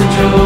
the joy.